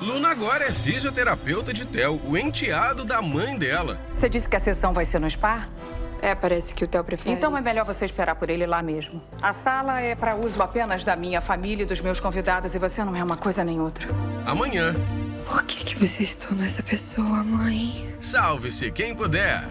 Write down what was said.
Luna agora é fisioterapeuta de Theo, o enteado da mãe dela. Você disse que a sessão vai ser no spa? É, parece que o Theo prefere. Então é melhor você esperar por ele lá mesmo. A sala é para uso apenas da minha família e dos meus convidados e você não é uma coisa nem outra. Amanhã, Por que, que você se tornou essa pessoa, mãe? salve-se quem puder.